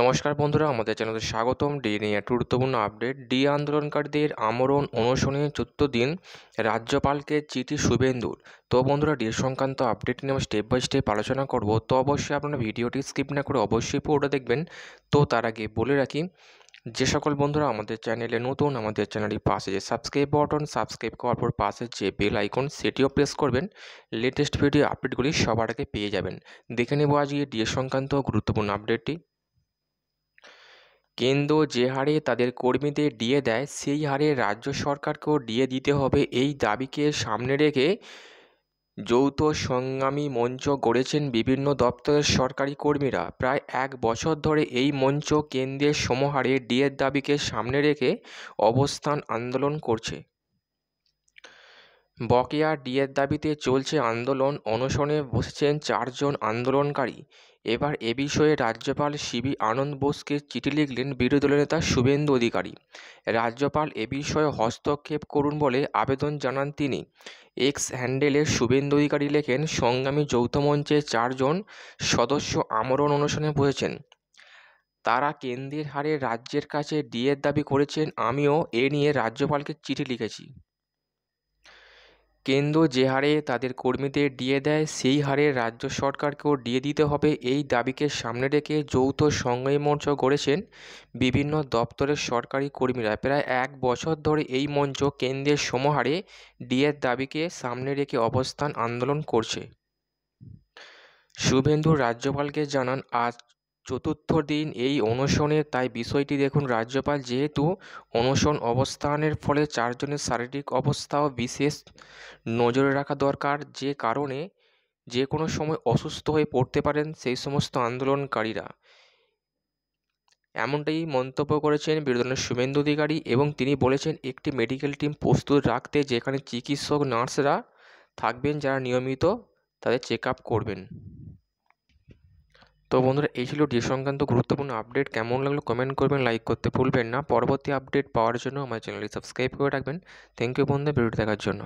নমস্কার বন্ধুরা, আমাদের চ্যানেলে স্বাগতম। ডি নিয়ে একটি গুরুত্বপূর্ণ আপডেট। ডি আন্দোলনকারীদের আমরণ অনশনে চতুর্থ দিন রাজ্যপালকে চিঠি শুভেন্দুর। তো বন্ধুরা, ডি সংক্রান্ত আপডেট নিয়ে স্টেপ বাই স্টেপ আলোচনা করব। তো অবশ্যই আপনারা ভিডিওটি স্কিপ না করে অবশ্যই পুরোটা দেখবেন। তো তার আগে বলে রাখি, যে সকল বন্ধুরা আমাদের চ্যানেলে নতুন, আমাদের চ্যানেলটি পাশে যে সাবস্ক্রাইব বাটন সাবস্ক্রাইব করার পর পাশে যে বেল আইকন সেটিও প্রেস করবেন। লেটেস্ট ভিডিও আপডেটগুলি সবার আগে পেয়ে যাবেন। দেখে নেব আজকে ডিএ সংক্রান্ত গুরুত্বপূর্ণ আপডেটটি কেন্দ্র যে হারে তাদের কর্মীদের ডিএ দেয়, সেই হারে রাজ্য সরকারকেও ডিএ দিতে হবে। এই দাবিকে সামনে রেখে যৌথ সংগ্রামী মঞ্চ গড়েছেন বিভিন্ন দপ্তরের সরকারি কর্মীরা। প্রায় এক বছর ধরে এই মঞ্চ কেন্দ্রের সমহারে ডিএর দাবিকে সামনে রেখে অবস্থান আন্দোলন করছে। বকেয়া ডিএর দাবিতে চলছে আন্দোলন। অনশনে বসেছেন চারজন আন্দোলনকারী। এবার এ বিষয়ে রাজ্যপাল সিবি আনন্দ বোসকে চিঠি লিখলেন বিরোধী নেতা শুভেন্দু অধিকারী। রাজ্যপাল এ বিষয়ে হস্তক্ষেপ করুন বলে আবেদন জানান তিনি। এক্স হ্যান্ডেলে শুভেন্দু অধিকারী লেখেন, সংগ্রামী যৌথ মঞ্চের চারজন সদস্য আমরণ অনুসরণে বসেছেন। তারা কেন্দ্রের হারে রাজ্যের কাছে ডিএর দাবি করেছেন, আমিও এ নিয়ে রাজ্যপালকে চিঠি লিখেছি। কেন্দ্র যে হারে তাদের কর্মীদের ডিএ দেয়, সেই হারে রাজ্য সরকারকেও ডিএ দিতে হবে। এই দাবিকে সামনে রেখে যৌথ সংগ্রামী মঞ্চ গড়েছেন বিভিন্ন দপ্তরের সরকারি কর্মীরা। প্রায় এক বছর ধরে এই মঞ্চ কেন্দ্রের সমহারে ডিএর দাবিকে সামনে রেখে অবস্থান আন্দোলন করছে। শুভেন্দু রাজ্যপালকে জানান, আজ চতুর্থ দিন এই অনশনে, তাই বিষয়টি দেখুন, রাজ্যপাল যেহেতু অনশন অবস্থানের ফলে চারজনের শারীরিক অবস্থাও বিশেষ নজরে রাখা দরকার, যে কারণে যে কোনো সময় অসুস্থ হয়ে পড়তে পারেন সেই সমস্ত আন্দোলনকারীরা। এমনটাই মন্তব্য করেছেন বিরোধী শুভেন্দু অধিকারী এবং তিনি বলেছেন, একটি মেডিকেল টিম প্রস্তুত রাখতে যেখানে চিকিৎসক, নার্সরা থাকবেন, যারা নিয়মিত তাদের চেক করবেন। তো বন্ধুরা, এই ছিল ডি সংক্রান্ত গুরুত্বপূর্ণ আপডেট কেমন লাগল কমেন্ট করবেন লাইক করতে ভুলবেন না। পরবর্তী আপডেট পাওয়ার জন্য আমার চ্যানেলটি সাবস্ক্রাইব করে রাখবেন। থ্যাংক ইউ বন্ধু ভিডিও দেখার জন্য।